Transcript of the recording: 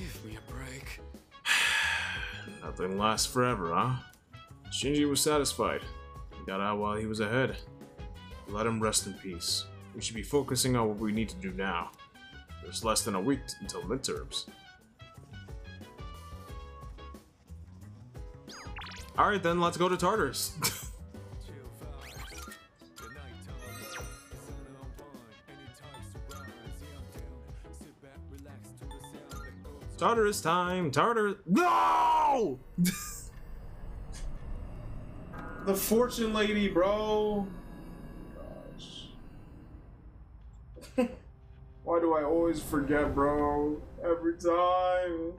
Give me a break. Nothing lasts forever, huh? Shinji was satisfied. He got out while he was ahead. Let him rest in peace. We should be focusing on what we need to do now. There's less than a week until midterms. Alright then, let's go to Tartarus. Tartarus time! Tartarus- No! the fortune lady, bro! Gosh. Why do I always forget, bro? Every time.